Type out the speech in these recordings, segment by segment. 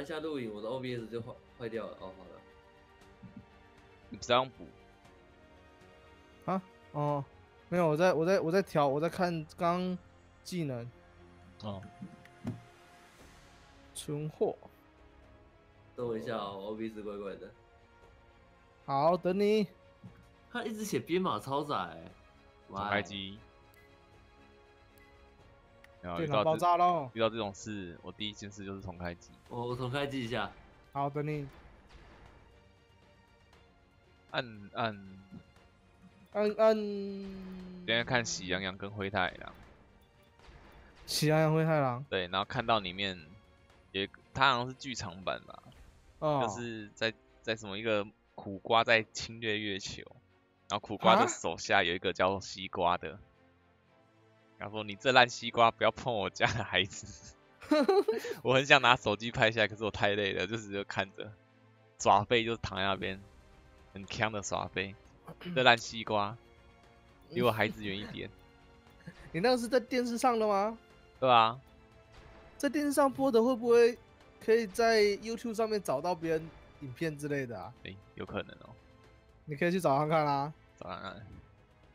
按下录影，我的 OBS 就坏坏掉了。哦，好了，你不是要补？啊？哦，没有，我在我在我在调，我在看刚技能哦，存货。等我一下哦，我 OBS 怪怪的。好，等你。他一直写编码超载、重开机。然后电脑遇到这爆炸喽！遇到这种事，我第一件事就是重开机。我我重开机一下。好，等你。按按按按。等下看《喜羊羊》跟《灰太狼》。喜羊羊灰太狼。对，然后看到里面也，它好像是剧场版吧，哦。就是在在什么一个苦瓜在侵略月球，然后苦瓜的手下有一个叫西瓜的，然后说你这烂西瓜不要碰我家的孩子。我很想拿手机拍下来，可是我太累了，就只有看着，耍废就躺在那边，很强的耍废。这烂西瓜，离我孩子远一点。你那个是在电视上的吗？对啊，在电视上播的会不会可以在 YouTube 上面找到别人影片之类的啊？诶，有可能哦。你可以去找看看啦。找看看。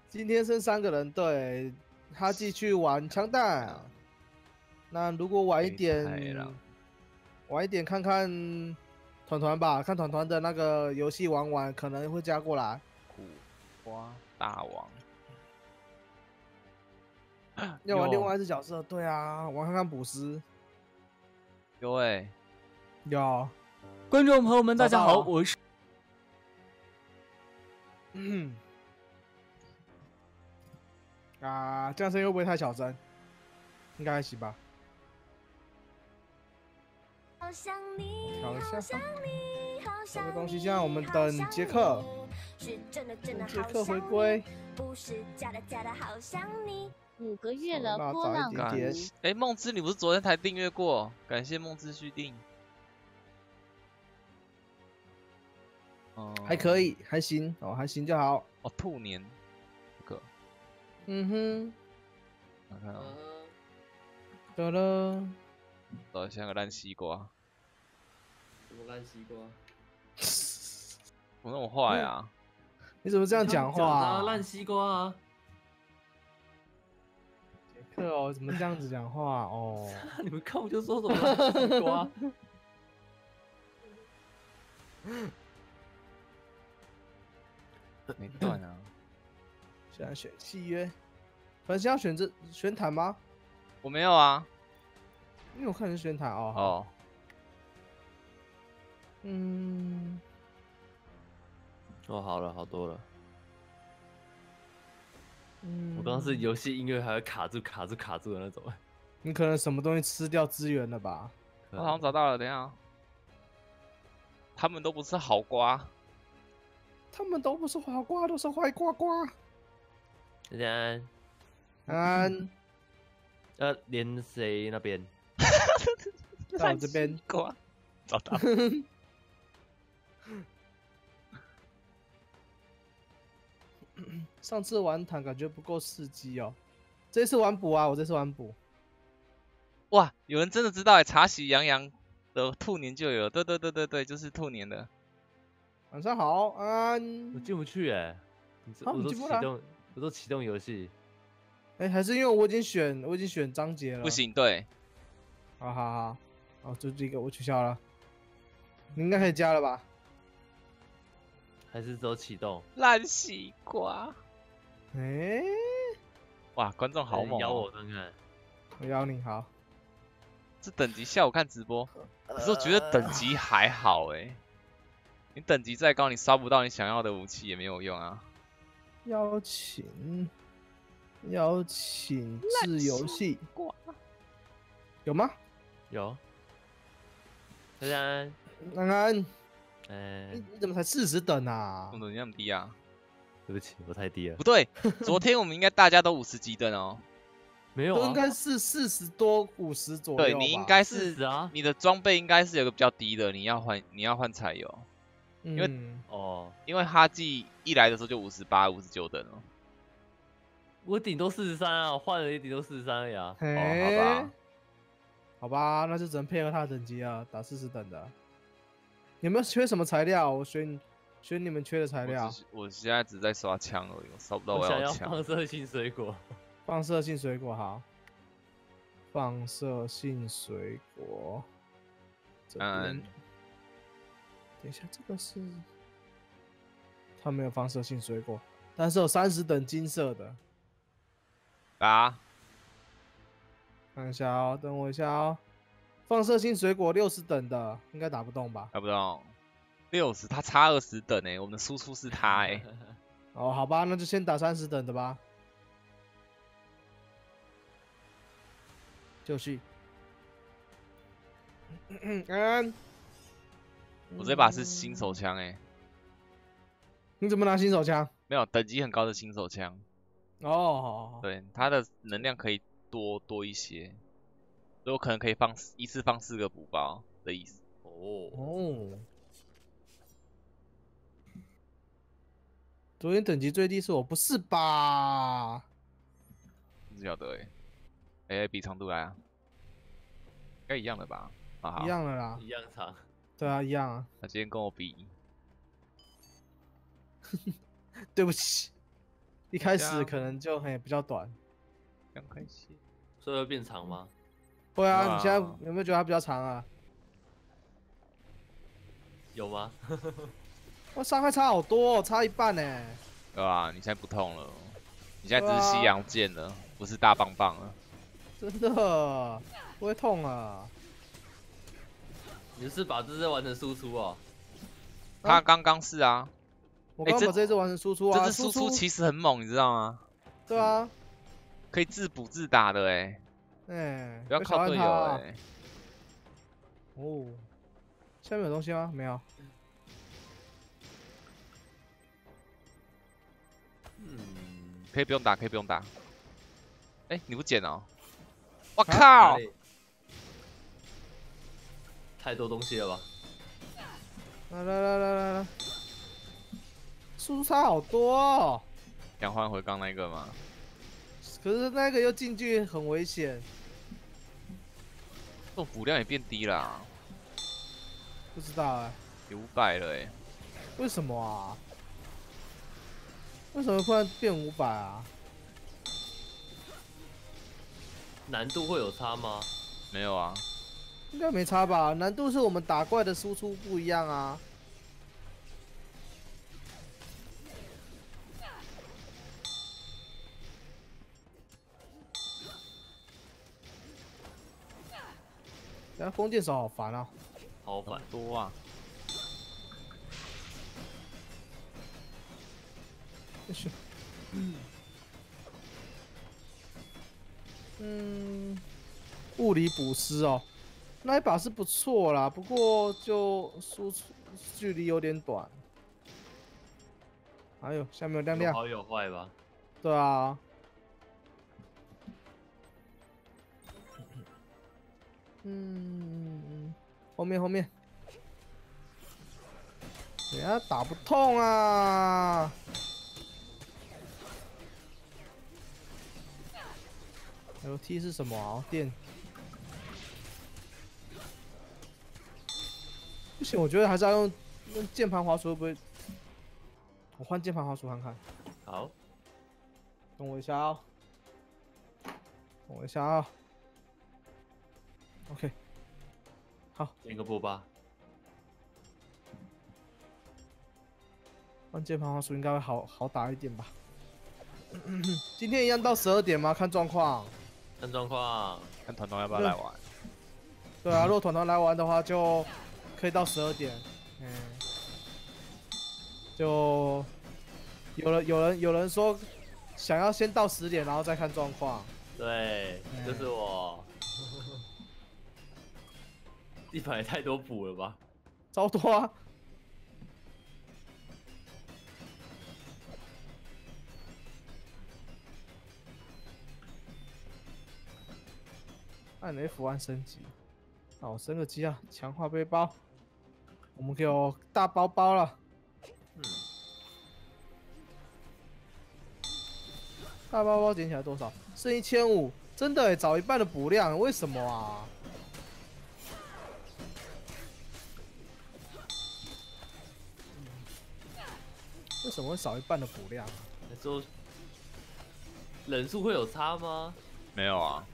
今天剩三个人，对，他继续玩枪弹。那如果晚一点，晚一点看看团团吧，看团团的那个游戏玩完，可能会加过来。苦瓜大王。要玩另外一只角色，对啊，我看看捕食。有哎，有。观众朋友们，大家好，我是。嗯。啊，这样声音会不会太小声？应该还行吧。调一下。这个东西，现在我们等杰克。杰克回归。五个月了，波浪感。哎，梦之，你不是昨天才订阅过？感谢梦之续订。哦，还可以，还行，哦，还行就好。哦，兔年，这个。嗯哼。看看啊。得了。找像个烂西瓜。什么烂西瓜？我那么坏啊？你怎么这样讲话？啊烂西瓜啊！杰克哦，怎么这样子讲话哦？你们看我就说什么烂西瓜？没断啊！现在选契约，粉丝要选这选坦吗？我没有啊，因为我看是选坦哦。哦。嗯。哦，好了，好多了。嗯我刚刚是游戏音乐还会卡住、卡住、卡住的那种。你可能什么东西吃掉资源了吧？我好像找到了，等下。他们都不是好瓜。他们都不是好瓜，都是坏瓜瓜。安安，呃，连谁那边？到我这边瓜，找到。上次玩坦感觉不够刺激哦，这次玩补啊！我这次玩补。哇，有人真的知道哎，茶喜羊羊的兔年就有，对对对对对，就是兔年的。晚上好，安安。我进不去哎，我都启动，我都启动游戏。哎，还是因为我已经选，我已经选章节了。不行，对。好好好，哦，就这个我取消了。你应该可以加了吧？还是走启动？烂西瓜。哎，哇，观众好猛！咬我看看，我咬你好。这等级下午看直播，可是我觉得等级还好哎。你等级再高，你刷不到你想要的武器也没有用啊。邀请，邀请自游戏。有吗？有。安安，安安。哎，你怎么才四十等啊？怎么那么低啊？对不起，我太低了。不对，昨天我们应该大家都五十级等哦。没有，应该是四十多、五十左右。对你应该是啊，你的装备应该是有个比较低的，你要换，你要换柴油。因为哦，因为哈季一来的时候就五十八、五十九等了。我顶多四十三啊，换了也顶多四十三呀。哦，好吧。好吧，那就只能配合他的等级啊，打四十等的。有没有缺什么材料？我选选你们缺的材料。我现在只在刷枪而已，我刷不到我想要枪。放射性水果。放射性水果好。放射性水果。嗯。等一下，这个是。它没有放射性水果，但是有三十等金色的。啊。看一下哦，等我一下哦。放射性水果六十等的，应该打不动吧？打不动。六十，他差二十等哎，我们的输出是他哎。哦，好吧，那就先打三十等的吧。就绪。嗯。我这把是新手枪哎。你怎么拿新手枪？没有，等级很高的新手枪。哦。对，它的能量可以多多一些，所以我可能可以放一次放四个补包的意思。哦。哦。昨天等级最低是我不是吧？不晓得哎。哎，比长度来啊。应该一样的吧？啊，一样的啦。一样长。对啊，一样啊。他今天跟我比。对不起，一开始可能就很比较短，两块七，所以会变长吗？会啊，你现在有没有觉得它比较长啊？有吗？我伤害差好多，差一半呢。对啊？你现在不痛了，你现在只是西洋剑了，不是大棒棒了。真的不会痛啊？你是把这只完成输出哦？他刚刚是啊。我刚把这只完成输出啊！这只输出其实很猛，你知道吗？对啊，可以自补自打的哎。哎，不要靠队友哎。哦，下面有东西吗？没有。嗯，可以不用打，可以不用打。哎，你不捡哦？我靠！太多东西了吧？来来来来来来。输出差好多，哦想换回刚那个吗？可是那个又近距离很危险，这种补量也变低了，不知道哎，有五百了哎，为什么啊？为什么突然变五百啊？难度会有差吗？没有啊，应该没差吧？难度是我们打怪的输出不一样啊。哎，弓箭手好烦啊！好烦多啊！嗯，物理补师哦，那一把是不错啦，不过就输出距离有点短。哎呦，下面有亮亮，好有坏吧？对啊。嗯，后面后面，人家打不痛啊！L T 是什么啊？电？不行，我觉得还是要用用键盘滑鼠，会不会？我换键盘滑鼠看看。好，等我一下啊！等我一下啊！OK，好，点个波吧。换键盘滑鼠应该会好好打一点吧。今天一样到十二点吗？看状况。看状况，看团团要不要来玩。对啊，如果团团来玩的话，就可以到十二点。嗯。就有人有人有人说想要先到十点，然后再看状况。对，就是我。地板也太多补了吧，超多啊！按 F 按升级，好，升个级啊！强化背包，我们有大包包了。嗯，大包包捡起来多少？剩一千五，真的找，少一半的补量，为什么啊？为什么会少一半的补量？这人数会有差吗？没有啊，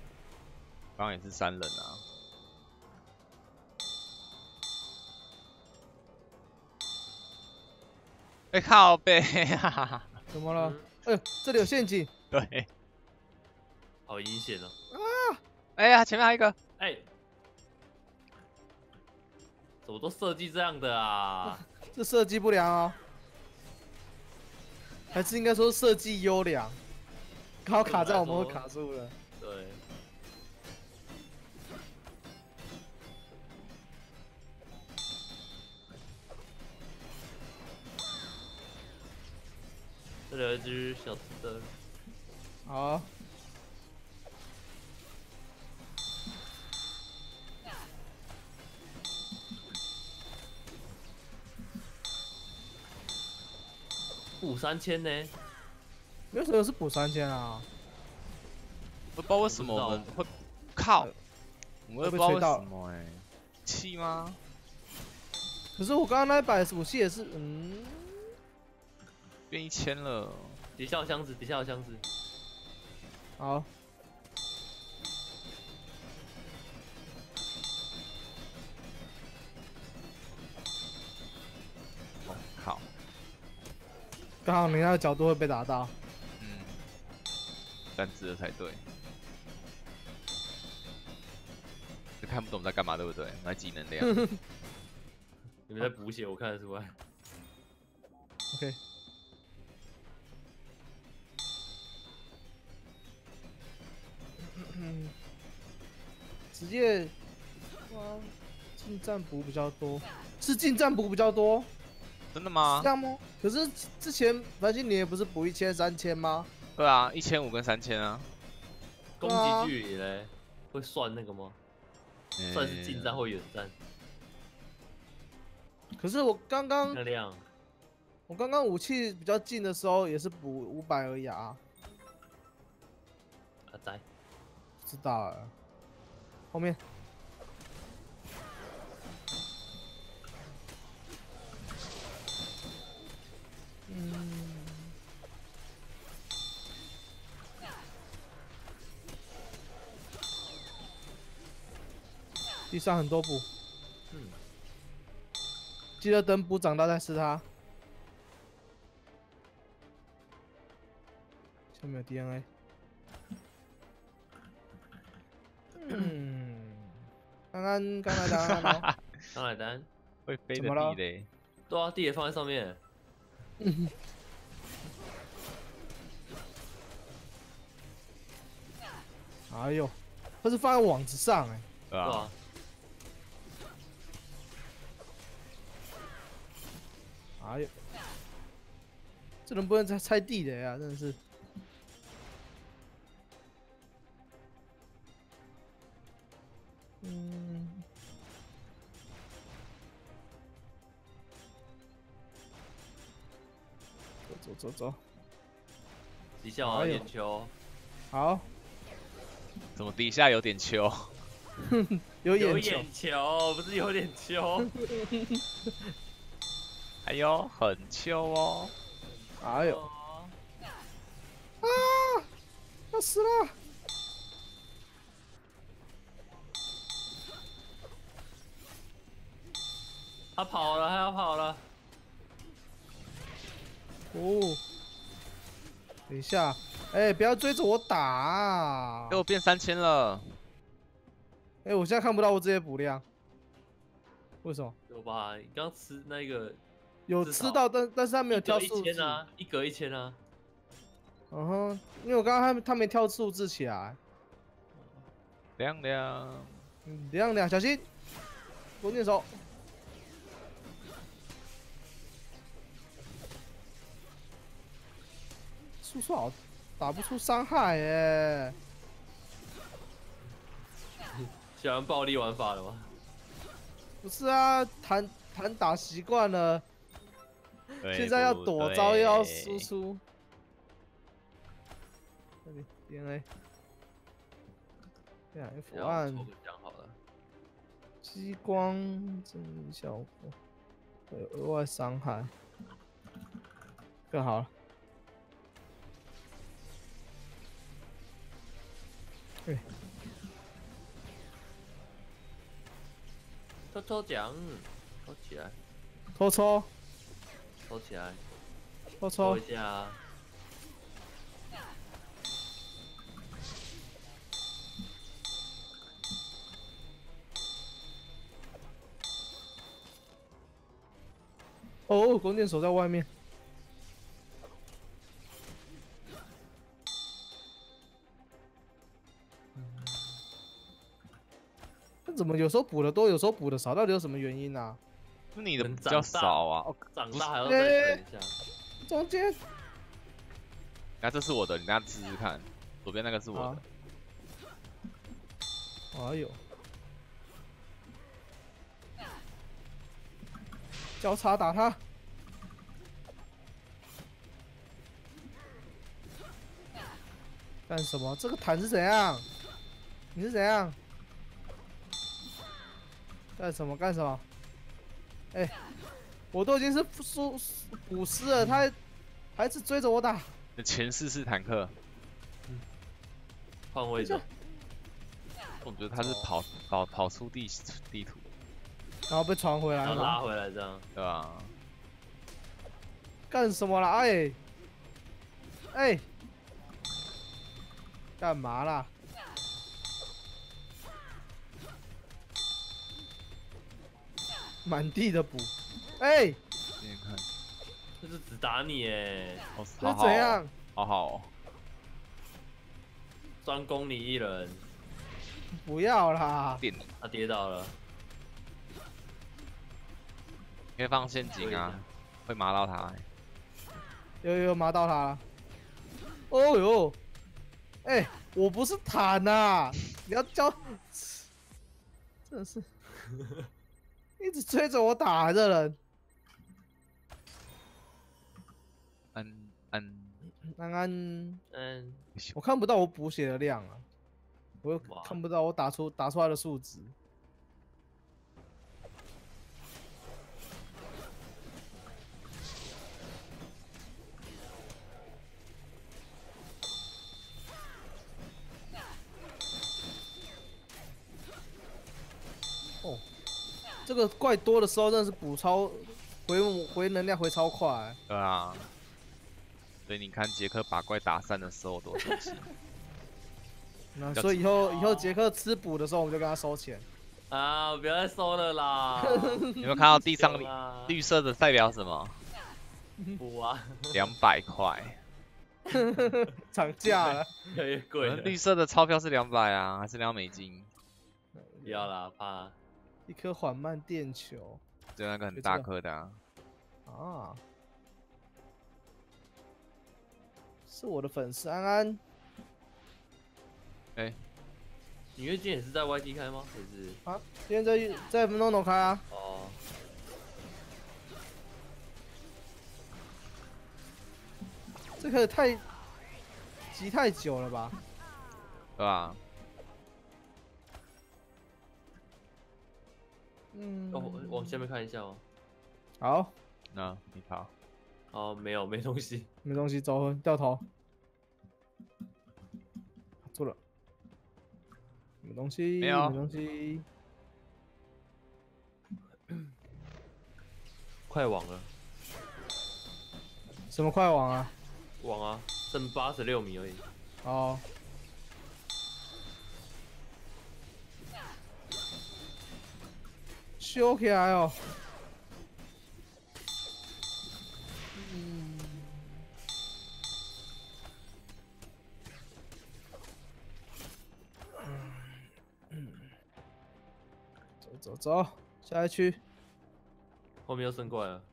刚刚也是三人啊。哎靠背啊！怎么了？哎呦，这里有陷阱！对，好阴险哦！啊！哎呀，前面还有一个！哎，怎么都设计这样的啊？这设计不良哦？还是应该说设计优良？刚好卡在我们会卡住了。对。这里有一只小刺灯。好。补三千呢？为什么是补三千啊？不知道为什么我们会靠，我们也不知道为什么哎，气吗？可是我刚刚那一把武器也是，嗯。变一千了，底下有箱子，底下有箱子。好。刚好你那个角度会被打到。嗯。三只的才对。看不懂在干嘛，对不对？买技能量。你们在补血，我看得出来。OK。直接哇，近战补比较多，是近战补比较多，真的吗？这样吗？可是之前白金你也不是补一千三千吗？对啊，一千五跟三千啊。攻击距离嘞，会算那个吗？算是近战或远战。可是我刚刚亮，我刚刚武器比较近的时候也是补五百而已啊。阿仔。知道了，后面，嗯，地上很多补，记得等补长大再吃它。下面有 DNA。刚刚刚来单，刚来单，会飞的地雷，对啊，地雷放在上面。哎呦，他是放在网子上哎，对啊。哎呦，这能不能拆拆地雷啊？真的是。走走底下有点球，好，怎么底下有点球？有眼球，不是有点球。哎呦，很秋哦！哎呦，啊，要死了！他跑了，他要跑了。哦，等一下，哎，不要追着我打！给我变三千了。哎，我现在看不到我这些补量，为什么？有吧？你刚吃那个有吃到，但但是他没有跳数字啊，一格一千啊。嗯哼，因为我刚刚他他没跳数字起来。亮亮，亮亮，小心，弓箭手。叔叔好，打不出伤害耶！喜欢暴力玩法的吗？不是啊，弹弹打习惯了，现在要躲招又要输出。这里 DNA，对啊，F 按。讲好了。激光增益效果，对额外伤害。更好了。对，抽抽奖，抽起来，抽抽，抽起来，抽。抽一下。哦，弓箭手在外面。怎么有时候补的多，有时候补的少？到底有什么原因啊？你的比较少啊。哦长大还要再等一下。中间。那这是我的，你大家试试看。左边那个是我的。哎呦！交叉打他！干什么？这个坦是怎样？你是怎样？干什么？干什么？哎，我都已经是输补师了，他还是追着我打。前四是坦克。换位置。我觉得他是跑跑跑出地地图。然后被传回来，拉回来这样，对吧？干什么啦？哎，哎，干嘛啦？满地的补，哎，你看，这是只打你哎，那怎样？好好，专攻你一人，不要啦，他跌倒了。可以放陷阱啊，会麻到他。有有麻到他了。哦呦，哎，我不是坦呐，你要教，真的是，一直追着我打这人。嗯嗯安安。嗯，我看不到我补血的量啊，我又看不到我打出打出来的数值。这个怪多的时候，真的是补超回回能量回超快。对啊，所以你看杰克把怪打散的时候多神奇。那所以以后以后杰克吃补的时候，我们就跟他收钱。啊，不要再收了啦！有没有看到地上绿色的代表什么？补啊！两百块。涨价了，越来越贵了。绿色的钞票是两百啊，还是两美金？不要啦，怕。一颗缓慢电球，就那个很大颗的啊！啊，是我的粉丝安安。哎，你月经也是在 YT 开吗？还是啊？今天在在 NONO 开啊。哦。这个太急太久了吧？对吧？嗯，哦，往下面看一下哦。好，那你跑。哦，没有，没东西，没东西，走，掉头。错了，没东西，没有东西。快网了。什么快网啊？网啊，剩八十六米而已。哦。修起来哦！走走走，下一区。后面又升怪了。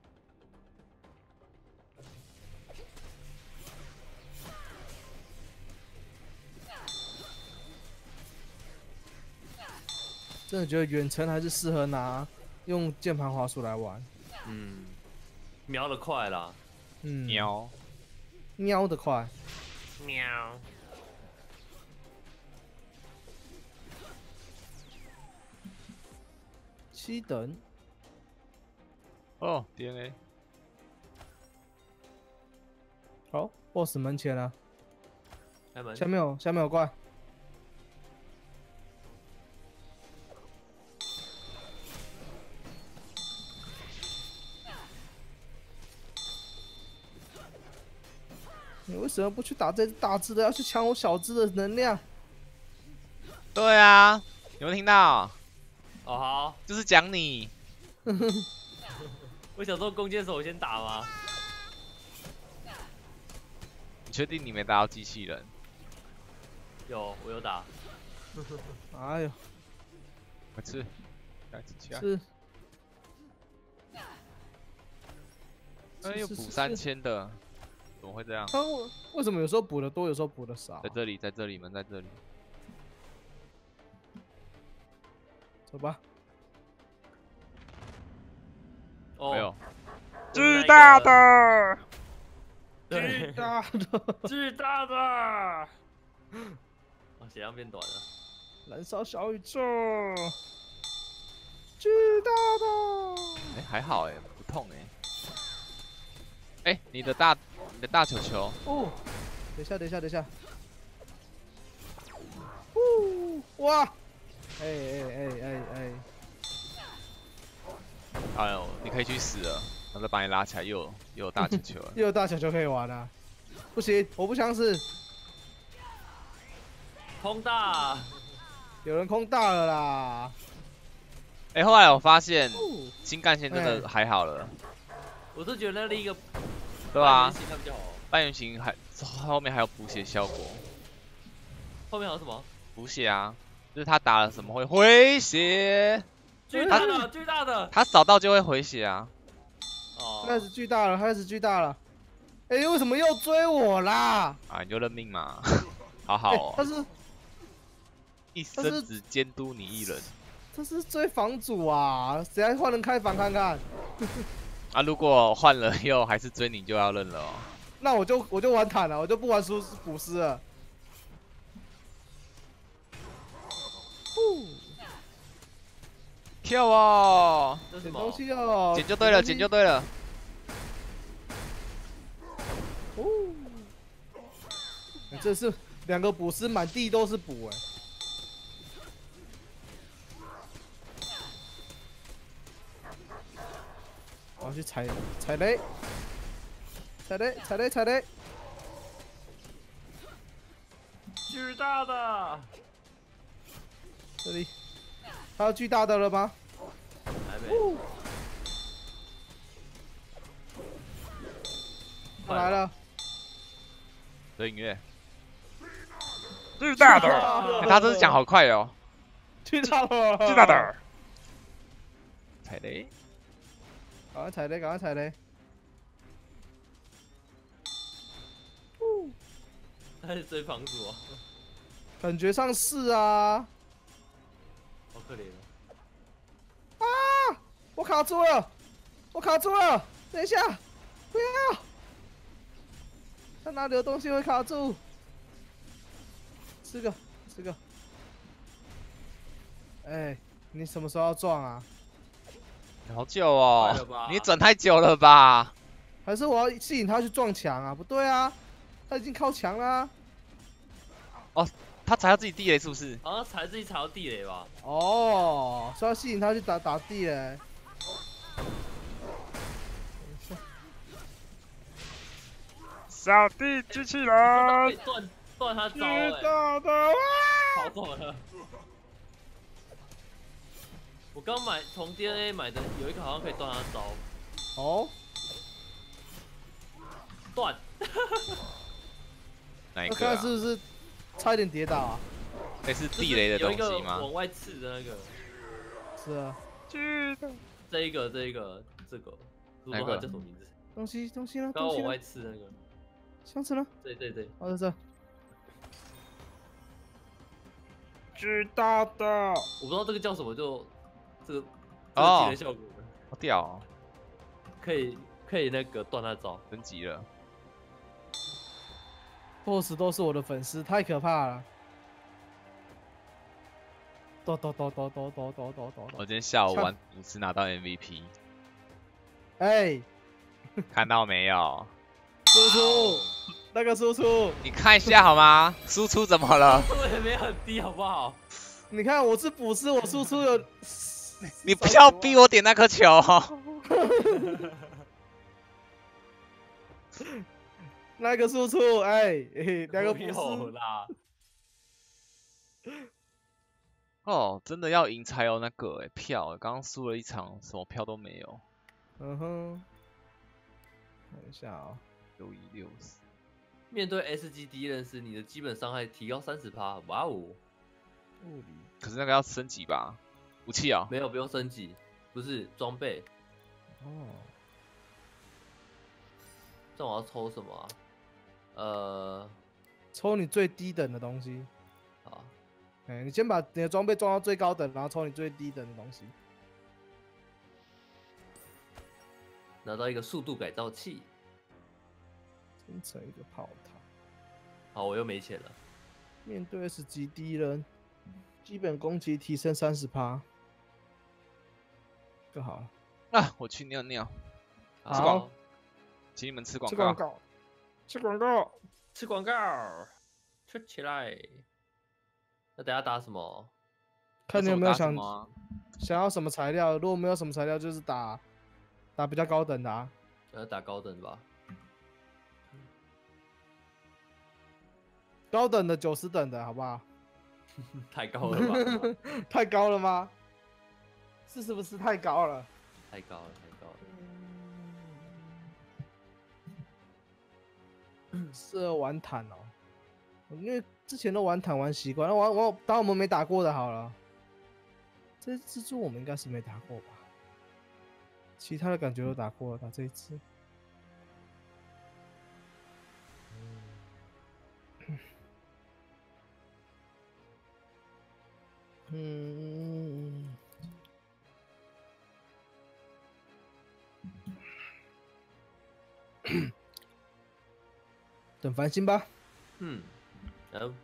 真的觉得远程还是适合拿用键盘滑鼠来玩。嗯，瞄的快啦。嗯，瞄，瞄的快。瞄。七等。哦，DNA。好，boss 门前了，开门。下面有，下面有怪。你为什么不去打这只大只的，要去抢我小只的能量？对啊，有没有听到？哦好，就是讲你。我想说弓箭手我先打吗？你确定你没打到机器人？有，我有打。哎呦，快吃，来吃啊！是。哎又，补三千的。怎么会这样？他为什么有时候补的多，有时候补的少？在这里，在这里，门在这里。走吧。没有。巨大的，巨大的，巨大的。我血量变短了。燃烧小宇宙。巨大的。哎，还好哎，不痛哎。哎，你的大。你的大球球哦，等一下，等一下，等一下。呜哇！哎哎哎哎哎！哎呦，你可以去死了！我再把你拉起来，又有又有大球球了，又有大球球可以玩了。不行，我不想死。空大，有人空大了啦！哎，后来我发现新干线真的还好了。我是觉得另一个。对啊，半圆形还后面还有补血效果。后面还有什么？补血啊，就是他打了什么会回血。巨大的，巨大的。他扫到就会回血啊。哦。开始巨大了，开始巨大了。哎，为什么又追我啦？啊，你就认命嘛。好好哦。他是一生只监督你一人。他是追房主啊？谁还换人开房看看？啊！如果换了又还是追你，就要认了哦。那我就我就玩坦了，我就不玩输补师了。跳啊！捡东西哦！捡就对了，捡就对了。哦，这是两个补师，满地都是补哎。我去踩踩雷，踩雷踩雷踩雷，巨大的，这里还有巨大的了吗？还没。来了，这音乐，巨大的，他这是讲好快哦，巨大的，巨大的，踩雷。赶快踩雷，赶快踩雷！他是追房主啊？感觉上是啊。好可怜啊！啊！我卡住了！我卡住了！等一下，不要！他哪里有东西会卡住？吃个，吃个。哎，你什么时候要撞啊？好久哦，你整太久了吧？还是我要吸引他去撞墙啊？不对啊，他已经靠墙啦。哦，他踩到自己地雷是不是？好像踩自己踩到地雷吧？哦，所以要吸引他去打打地雷。小弟机器人。断断他招哎！跑走了。我刚买从 DNA 买的有一个好像可以断他刀，哦，断，哪一个？看是不是差一点跌倒啊？那是地雷的东西吗？往外刺的那个，是啊，这个，这一个，这一个，这个，哪个叫什么名字？东西，东西呢？刚往外刺那个，箱子呢？对对对，哦，在这。巨大的，我不知道这个叫什么，就。这个哦，技能效果好屌，可以可以那个断他招，升级了。boss 都是我的粉丝，太可怕了。我今天下午玩五次拿到 MVP。哎，看到没有？输出，那个输出，你看一下好吗？输出怎么了？我也没很低，好不好？你看我是补师，我输出有。你不要逼我点那颗球。那个输出，哎，那个不有啦。哦，真的要赢才有那个哎票，刚刚输了一场，什么票都没有。嗯哼，看一下啊，六一六四。面对 S G 敌人时，你的基本伤害提高三十趴，哇哦！物理，可是那个要升级吧？武器啊？没有，不用升级，不是装备。哦。这我要抽什么？呃，抽你最低等的东西。好，哎，你先把你的装备装到最高等，然后抽你最低等的东西。拿到一个速度改造器，生成一个炮塔。好，我又没钱了。面对 S 级敌人，基本攻击提升三十趴。就好了。啊，我去尿尿。好，请你们吃广告。吃广告，吃广告，吃起来。那等下打什么？看你有没有想想要什么材料。如果没有什么材料，就是打。打比较高等的啊，要打高等吧。高等的九十等的好不好？太高了吧？太高了吗？是是不是太高了？太高了，太高了。适合玩坦哦，因为之前都玩坦玩习惯了，玩玩打我们没打过的好了。这蜘蛛我们应该是没打过吧？其他的感觉都打过了，打这一次。嗯。等繁星吧。嗯。嗯。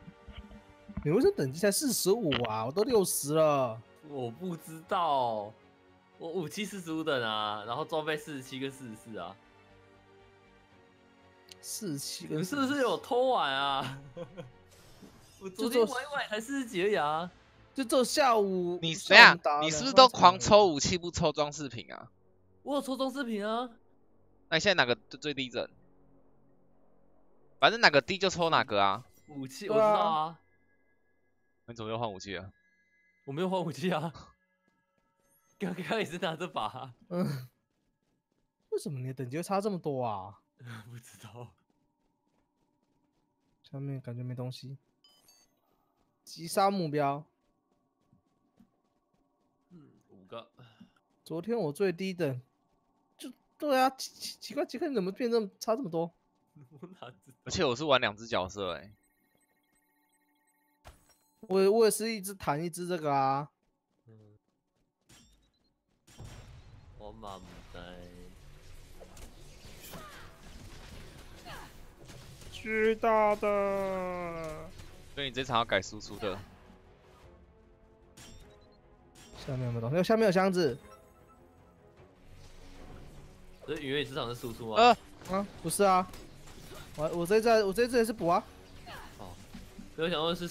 你为什么等级才四十五啊？我都六十了。我不知道。我武器四十五等啊，然后装备四十七跟四十四啊，四十七，你是不是有偷玩啊？我昨天玩一玩才四十几而已啊，就做下午。你谁啊？你是不是都狂抽武器不抽装饰品啊？我有抽装饰品啊。那现在哪个最低整？反正哪个低就抽哪个啊。武器我知道啊。你怎么又换武器啊？我没有换武器啊。刚刚也是拿这把，嗯，为什么你的等级差这么多啊？不知道，下面感觉没东西，击杀目标，嗯，五个。昨天我最低等，就对啊，奇奇奇怪，奇怪，你怎么变这么差这么多？而且我是玩两只角色哎，我我也是一只弹一只这个啊。我满在。巨大的。所以你这场要改输出的。下面有没有东西？下面有箱子。这鱼尾市场是输出吗？呃，啊，不是啊。我我这在我这这也是补啊。哦。我想问是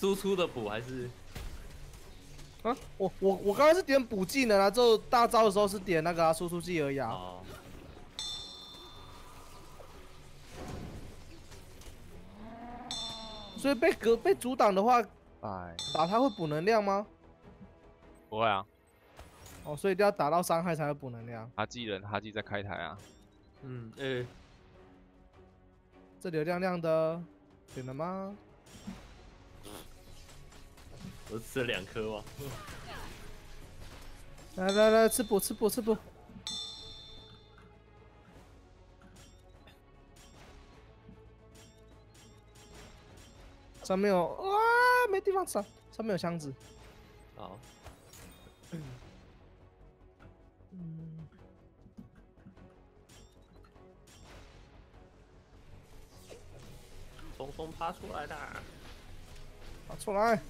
输出的补还是？啊，我我我刚才是点补技能啊，之后大招的时候是点那个输出技而已啊。所以被隔被阻挡的话，打他会补能量吗？不会啊。哦，所以一定要打到伤害才会补能量。哈基人，哈基在开台啊。嗯，诶，这里有亮亮的，点了吗？我吃了两颗吗？来来来，吃补吃补吃补。上面有啊，没地方藏，上面有箱子。好。从中爬出来的，爬出来，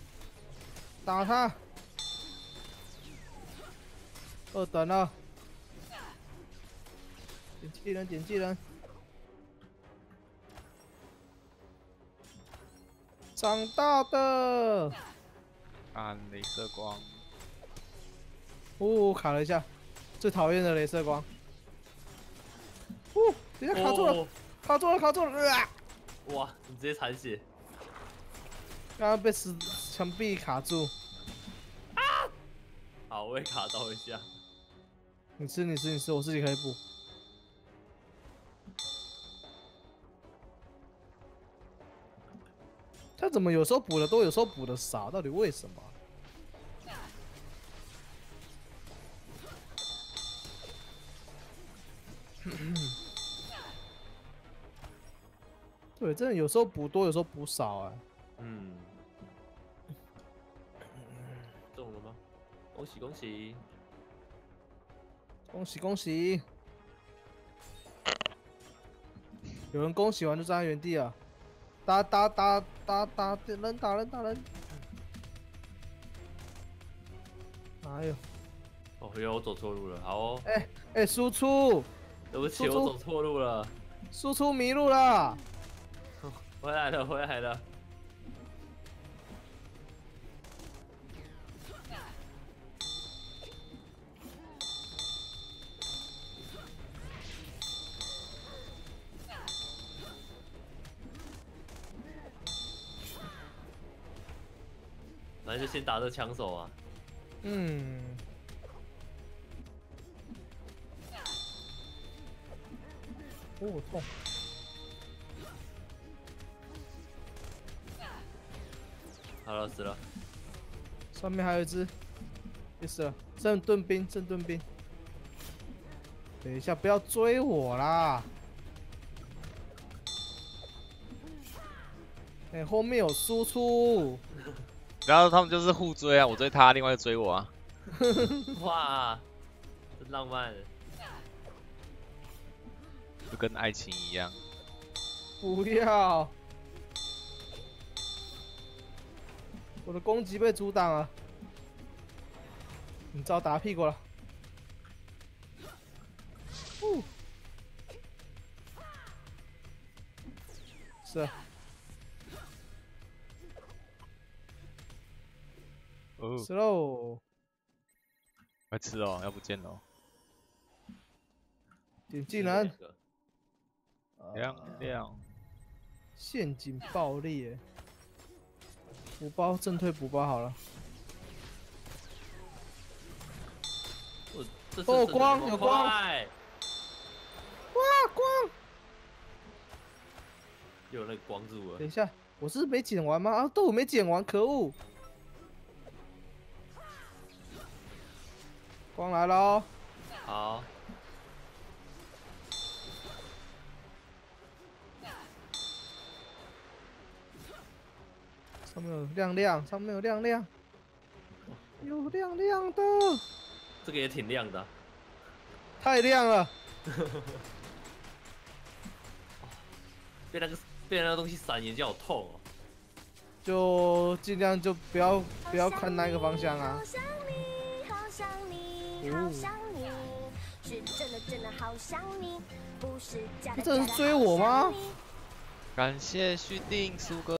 打他！二等了，点技能，点技能，长大的，按镭射光，呜，卡了一下，最讨厌的镭射光，呜，等下卡住了，卡住了，卡住了，啊！哇，你直接残血。刚刚被石墙壁卡住。啊！好，我也卡到一下。你吃，你吃，你吃，我自己可以补。他怎么有时候补的多，有时候补的少？到底为什么？对，真的有时候补多，有时候补少啊。嗯。中了吗？恭喜恭喜！恭喜恭喜！有人恭喜完就站在原地啊！打打打打打人打人打人！哎呦！哦，原来我走错路了，好哦。哎哎，输出！对不起，我走错路了。输出迷路了。回来了，回来了。那就先打这枪手啊。嗯。哦，痛！好了，死了。上面还有一只，也死了。正盾兵，正盾兵。等一下，不要追我啦！哎，后面有输出。然后他们就是互追啊，我追他，另外追我啊。哇，真浪漫。就跟爱情一样。不要！我的攻击被阻挡了，你遭打屁股了。是。哦。是喽。快吃哦，要不见了。点技能。亮亮，陷阱爆裂，补包正退补包好了。哦，光有光！哇，光！有那个光柱了。等一下，我是没捡完吗？啊，豆没捡完，可恶！光来了哦。好。上面有亮亮，上面有亮亮，有亮亮的，这个也挺亮的，太亮了，被那个被那个东西闪，眼睛好痛哦，就尽量就不要不要看那个方向啊。你这是追我吗？感谢续订苏哥。